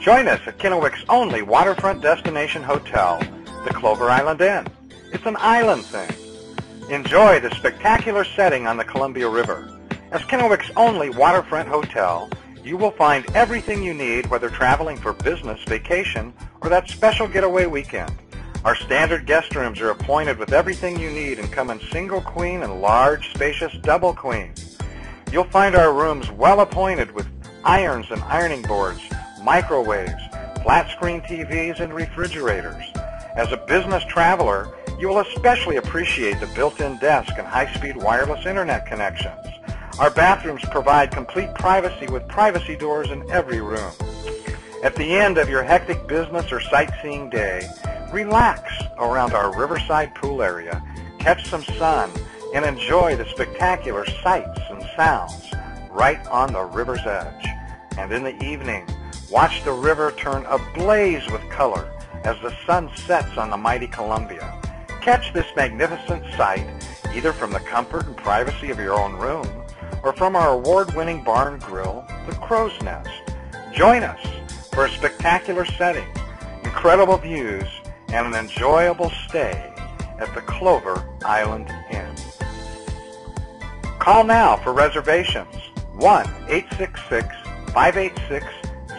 Join us at Kennewick's only waterfront destination hotel, the Clover Island Inn. It's an island thing. Enjoy the spectacular setting on the Columbia River. As Kennewick's only waterfront hotel, you will find everything you need whether traveling for business, vacation, or that special getaway weekend. Our standard guest rooms are appointed with everything you need and come in single queen and large, spacious double queen. You'll find our rooms well appointed with irons and ironing boards, microwaves, flat screen TVs, and refrigerators. As a business traveler, you will especially appreciate the built-in desk and high-speed wireless internet connections. Our bathrooms provide complete privacy with privacy doors in every room. At the end of your hectic business or sightseeing day, relax around our riverside pool area, catch some sun, and enjoy the spectacular sights and sounds right on the river's edge. And in the evening, watch the river turn ablaze with color as the sun sets on the mighty Columbia. Catch this magnificent sight either from the comfort and privacy of your own room or from our award-winning barn grill, the Crow's Nest. Join us for a spectacular setting, incredible views, and an enjoyable stay at the Clover Island Inn. Call now for reservations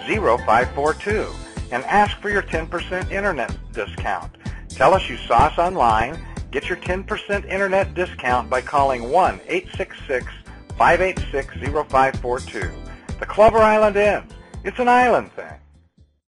1-866-586-0542 and ask for your 10% internet discount. Tell us you saw us online. Get your 10% internet discount by calling 1-866-586-0542. The Clover Island Inn. It's an island thing.